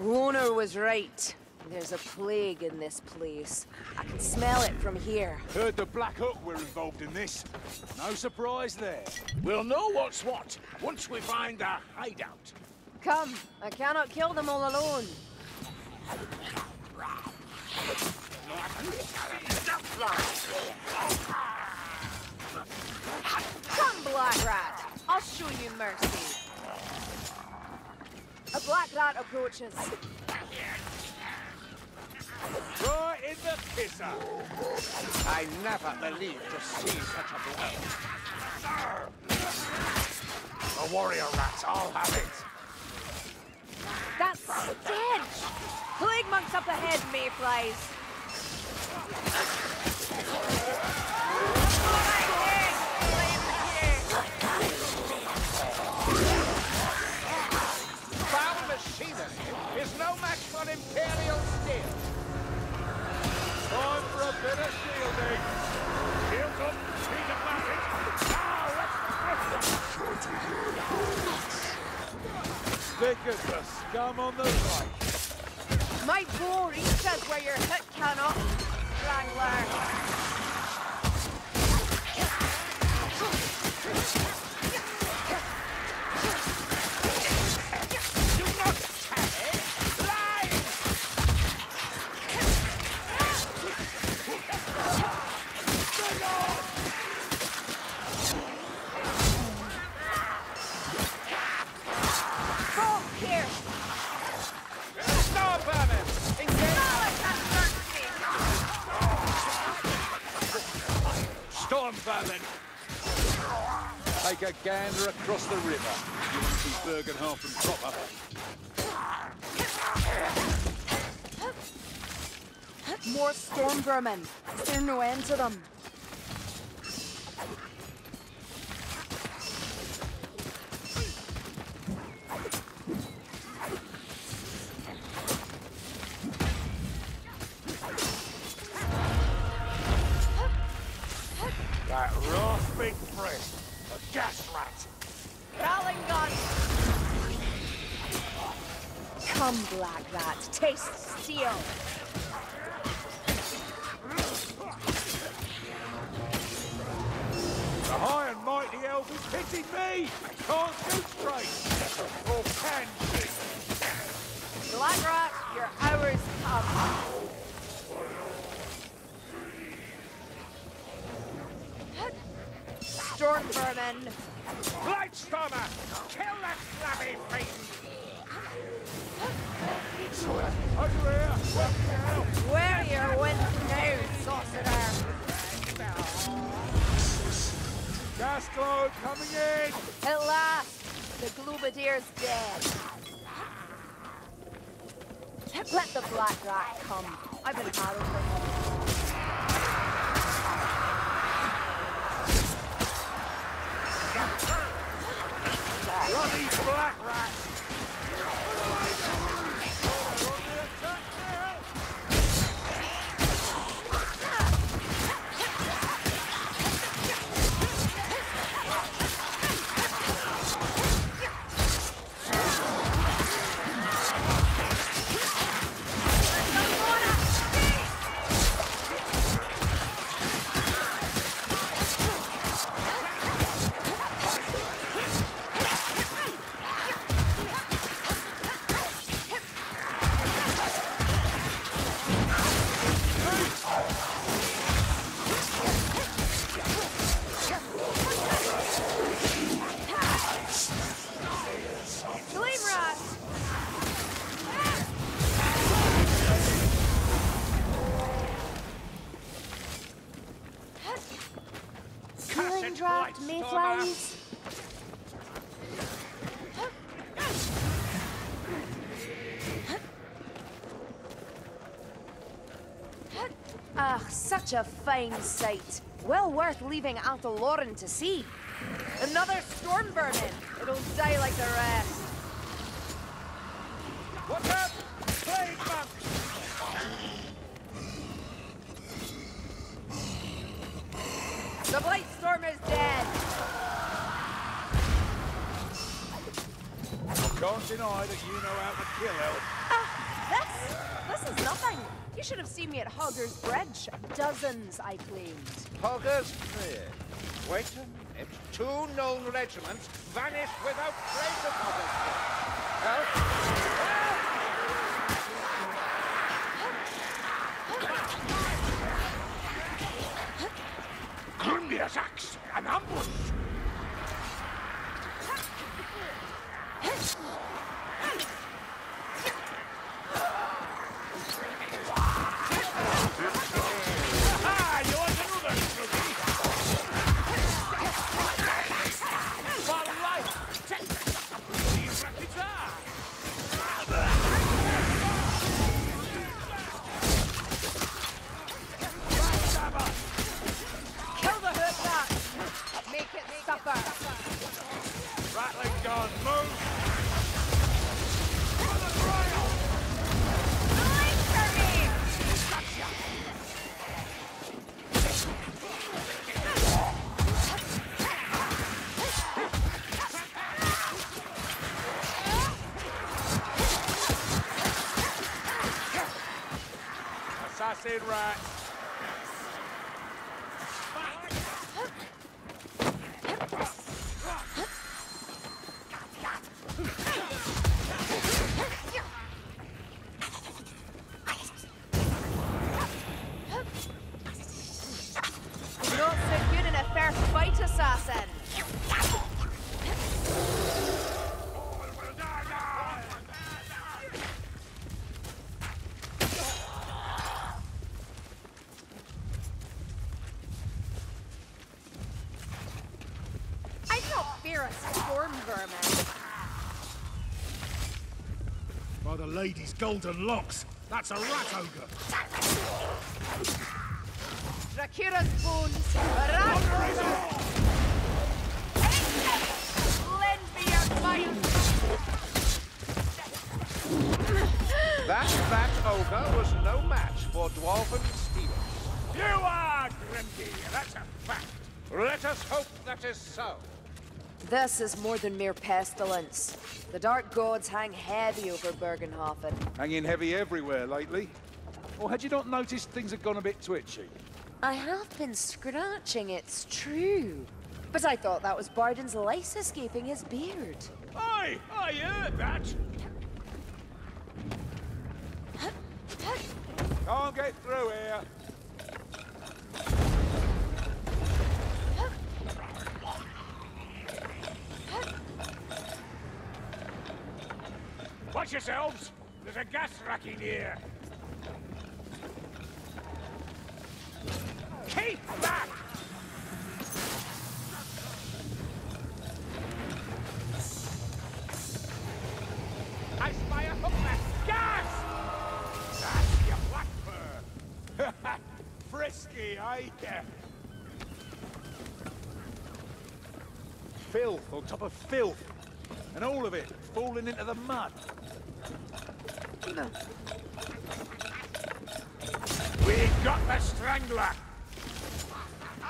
Lohner was right. There's a plague in this place. I can smell it from here. Heard the Black Hook were involved in this. No surprise there. We'll know what's what once we find their hideout. Come, I cannot kill them all alone. Come, Black Rat. I'll show you mercy. A Black Rat approaches. Right in the kisser. I never believed to see such a blow. A warrior rat, I'll have it. That stench! Plague monks up ahead, mayflies. Where your hit a gander across the river. You want to see Bergenhafen proper. More storm vermin. Is there no end to them? Taste steel. The high and mighty elf is hitting me! Can't shoot straight! Or can she? Black Rat, your hours come. Storm vermin. Blightstormer! Kill that flabby fiend! Your wind now, sorcerer? Gas cloud coming in! At last, the Globadier's dead. Let the Black Rat come. I've been arrowed for. Bloody black rat! A fine sight. Well worth leaving Athel Loren to see. Another storm vermin. It'll die like the rest. What's up? Plague monk! The Blight Storm is dead. Can't deny that you know how to kill ah, elf. A You should have seen me at Hogger's Bridge. Dozens I claimed. Hogger's Clear. Wait a minute. Two known regiments vanished without trace of Hogger's Assassin rat! Not lady's golden locks, that's a rat ogre. Drakira's bones! Rat Lend me your might! That fat ogre was no match for dwarven steel. You are, Grimgear, that's a fact. Let us hope that is so. This is more than mere pestilence. The dark gods hang heavy over Bergenhafen. Hanging heavy everywhere lately. Or had you not noticed things had gone a bit twitchy? I have been scratching, it's true. But I thought that was Bardin's lice escaping his beard. Aye, I heard that. Can't get through here. Yourselves! There's a gas rack in here! Keep back! I spy a hookman! Gas! That's your blackbird! Frisky, I eh? Filth on top of filth. And all of it falling into the mud. We got the strangler!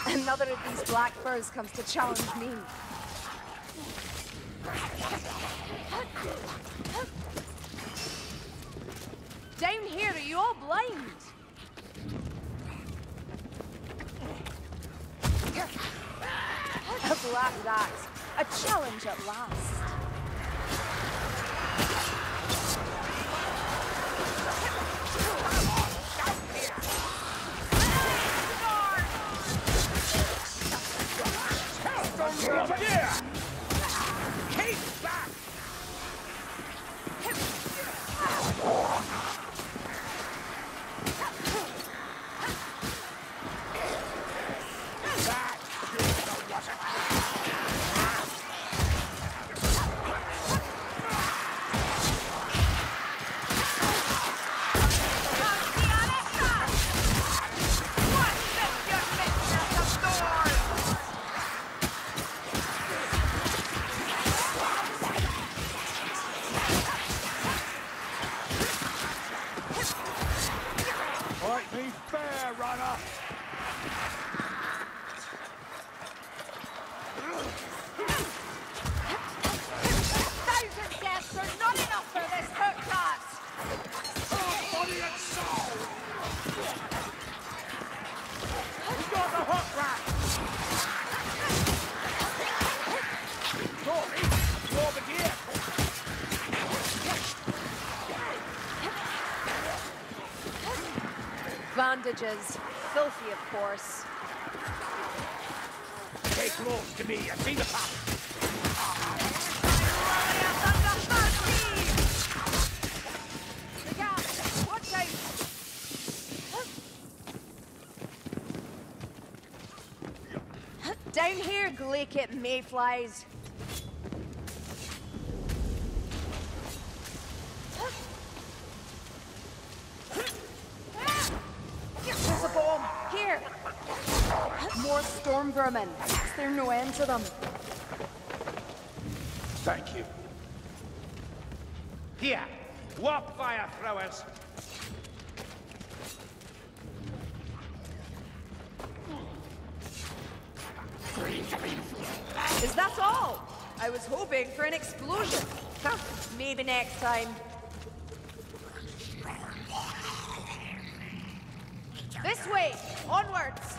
Another of these black furs comes to challenge me. Down here, are you all blind? A black axe. A challenge at last. Over bandages. Filthy, of course. Stay close to me. I see the gap! Down here, Glakeet mayflies. There's a bomb! Here! More vermin. Is there no end to them? Thank you. Here, warp fire throwers. Is that all? I was hoping for an explosion. Maybe next time. This way! Onwards!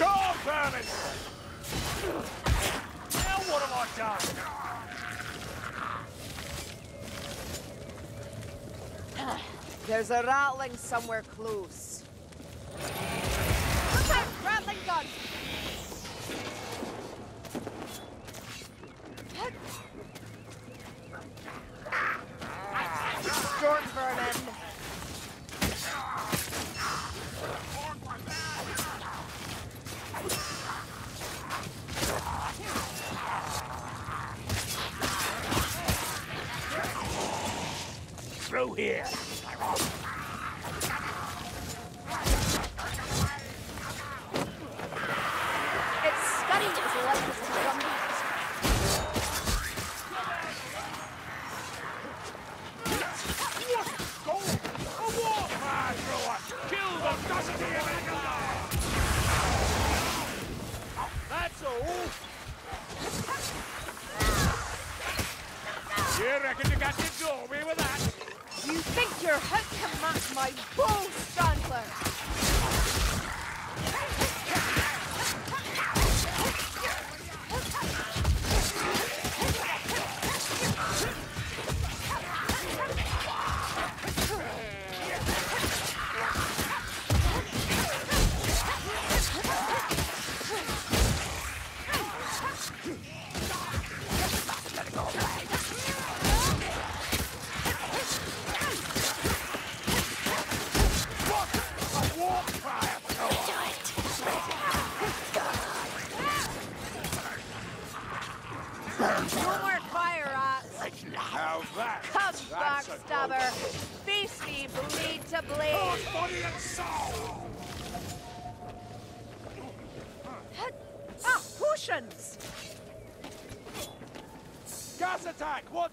Storm vermin! Now what have I done? There's a rattling somewhere close. Look out! Ratling gun! Storm vermin! Through here. It's scuddy as light as to zombies. What? Go! A warp fire thrower! Kill them, doesn't he, Amanda? That's all. You reckon you got to do me with that? You think your hook can match my bow, Strangler?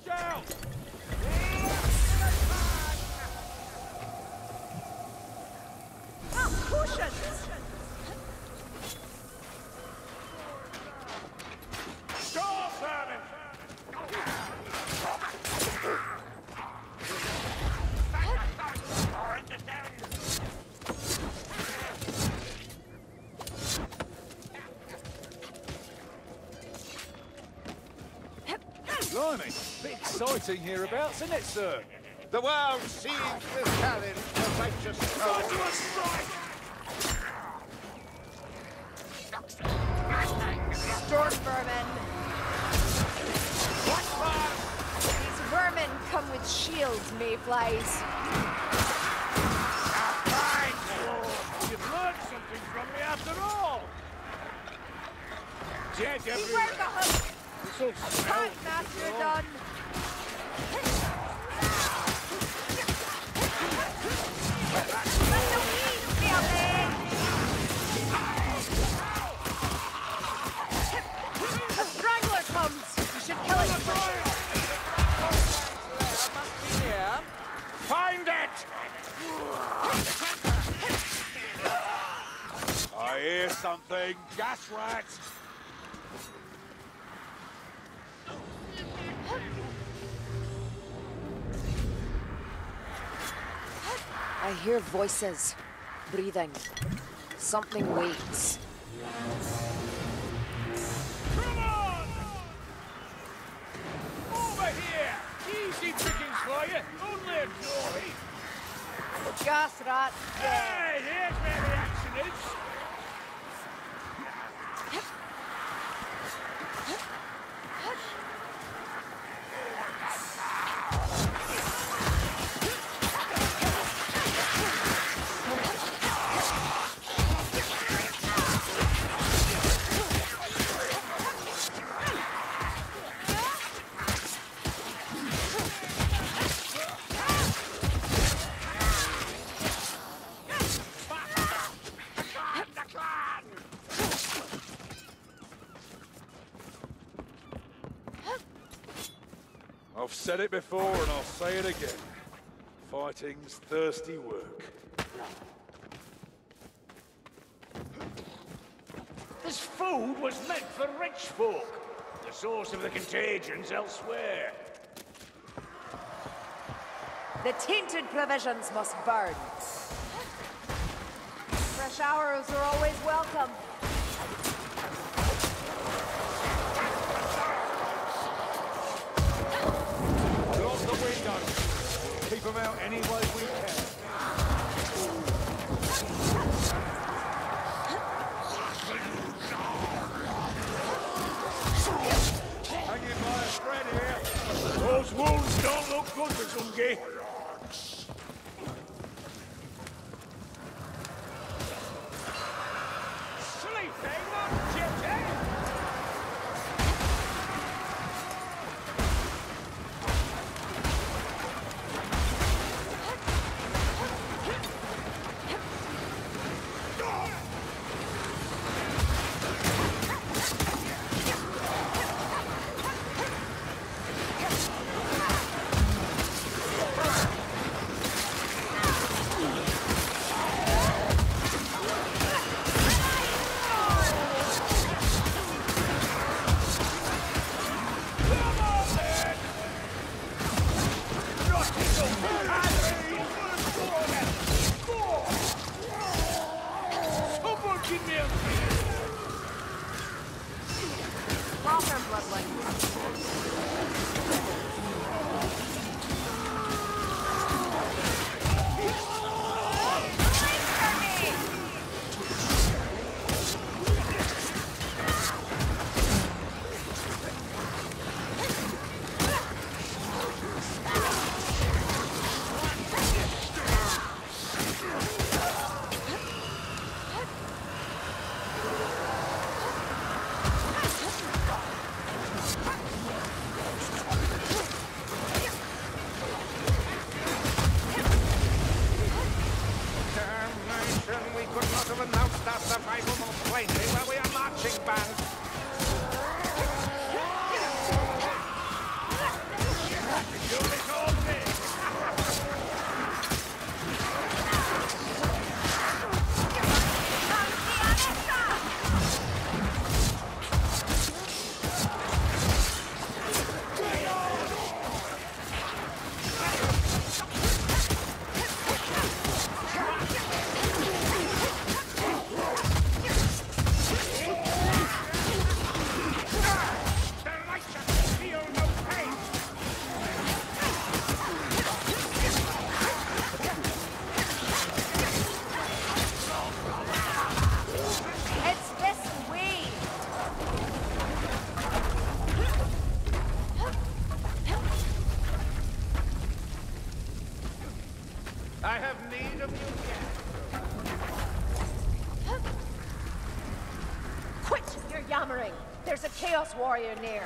Watch out! Ah, potions! Storm vermin! Blimey, bit exciting hereabouts, isn't it, sir? The world sees this challenge for righteous soul. to a strike! Storm vermin. Black fire! These vermin come with shields, mayflies. Ah, Lord. You've learned something from me after all. Dead Beware everywhere. the hook! This will smell. Master done! Gas rats. I hear voices. Breathing. Something waits. Come on! Over here! Easy pickings for you. Only a dory. Gas rat. Hey, here's where the action is. Said it before and I'll say it again. Fighting's thirsty work. This food was meant for rich folk. The source of the contagion's elsewhere. The tainted provisions must burn. Fresh arrows are always welcome. Them out any way we can. Hanging by a thread here. Those wounds don't look good. Sleeping bloodline. Warrior near.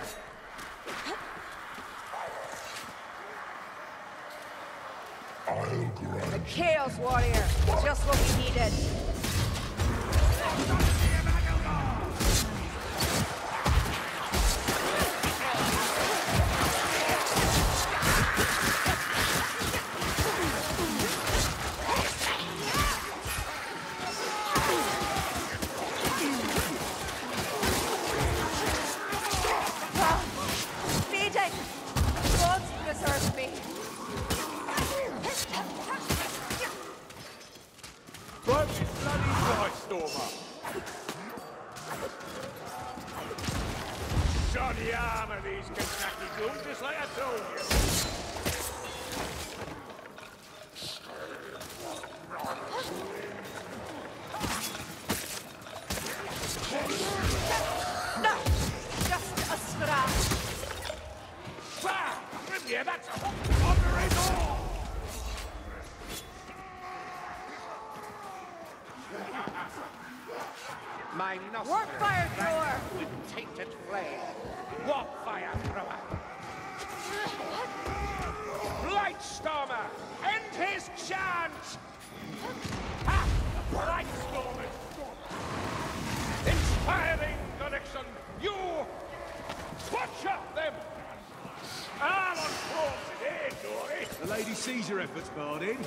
The lady sees your efforts, Bardin.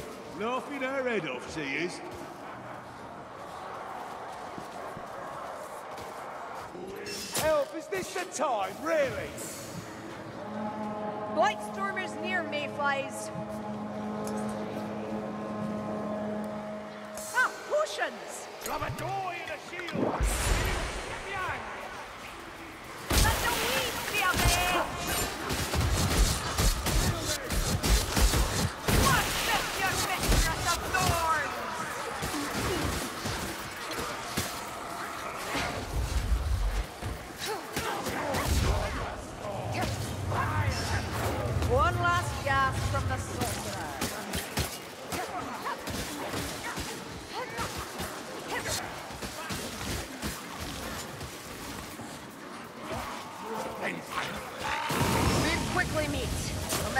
Laughing her head off, she is. Help, is this the time, really? Blightstormers near Mayflies. Ah, potions! Drop a door in a shield!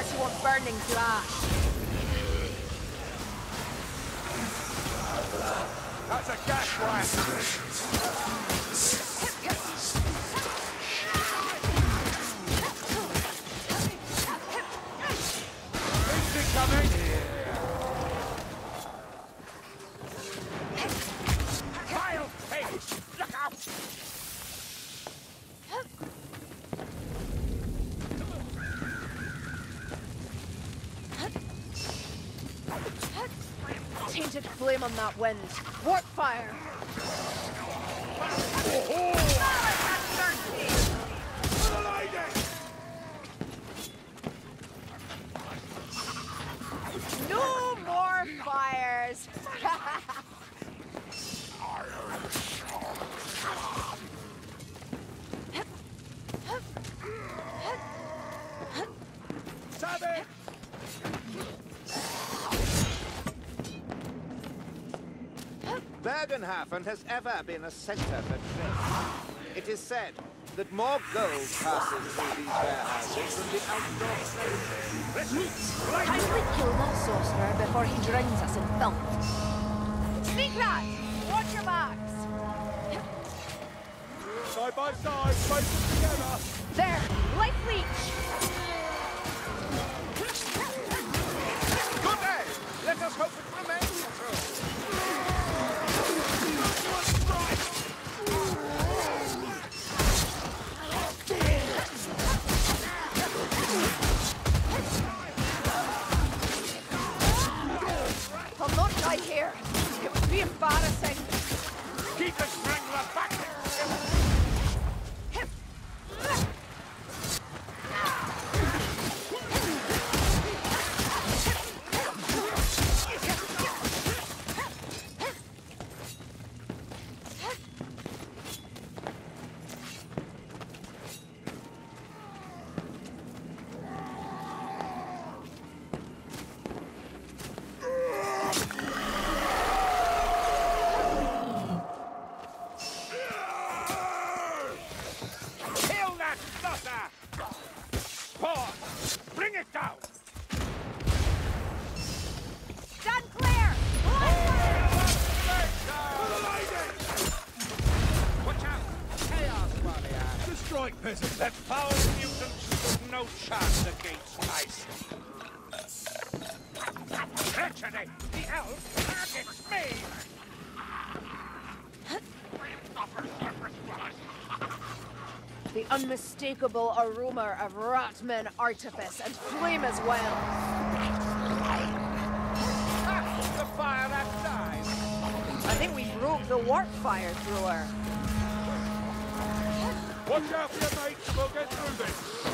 Unless you want burning to. That's a gas rat! Savage! Bergenhafen has ever been a center for trade. It is said that more gold passes through these warehouses than the outdoor trade. Kindly kill that sorcerer before he drowns us in filth. Sneak rat! Watch your backs! Side by side, face them together! There! Life leech! I'll not die here. It would be embarrassing. Keep the strangler back! A rumor of Rotman artifice and flame as well. Ah, the fire that dies. I think we broke the warp fire thrower. Watch out for your mates, we'll get through this.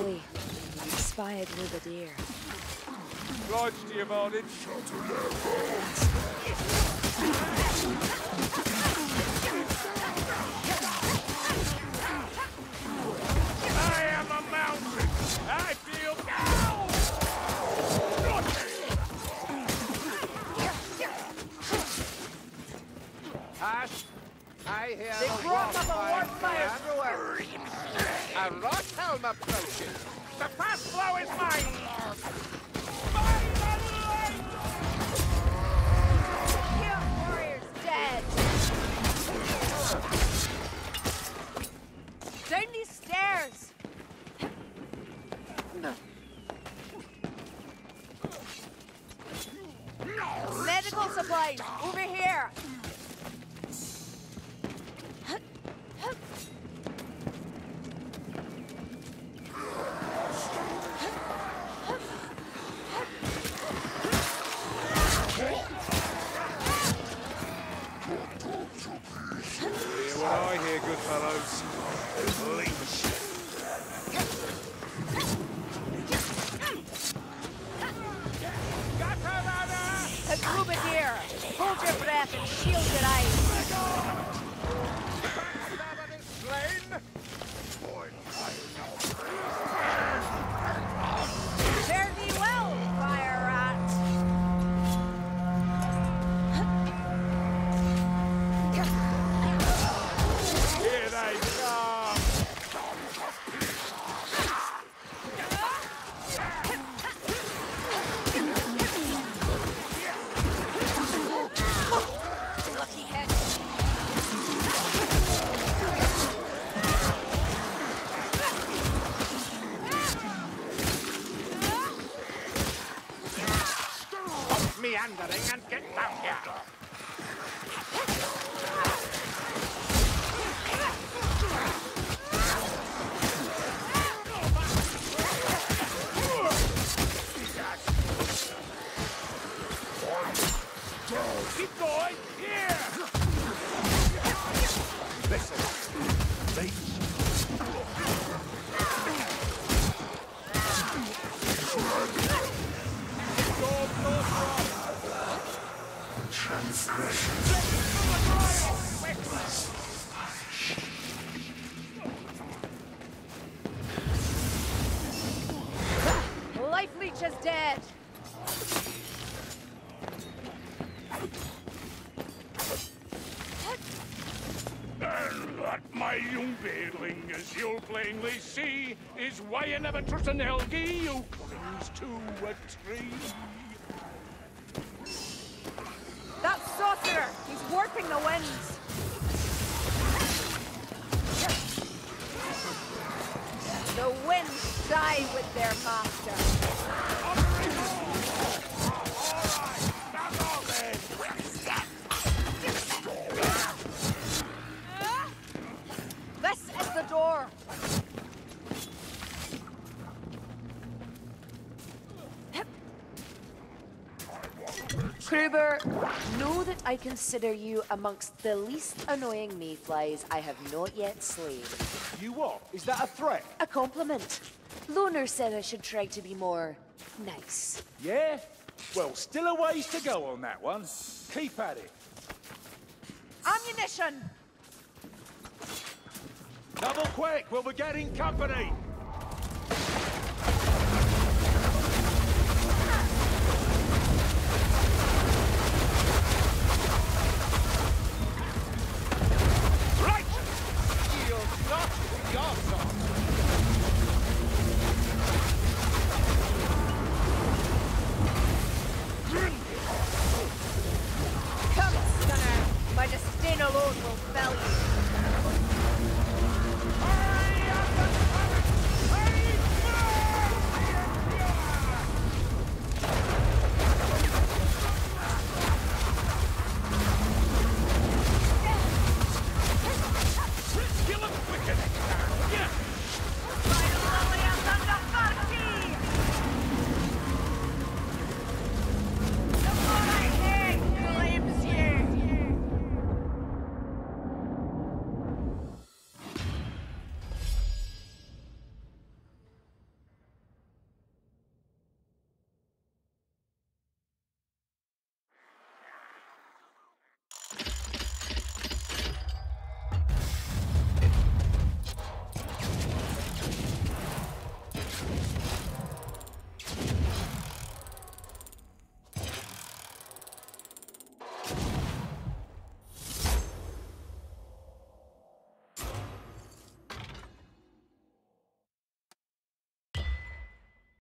Finally, I spied deer Lodge to you, Marlin. Shatter their bones! Now! I hear... realm approaches. The fast flow is mine! Troubadour, hold your breath and shield your eyes. Why you never trust an elgi you clings to a tree. Kruber, know that I consider you amongst the least annoying mayflies I have not yet slain. You what? Is that a threat? A compliment. Lohner said I should try to be more nice. Yeah? Well, still a ways to go on that one. Keep at it. Ammunition! Double quick, we'll be getting company.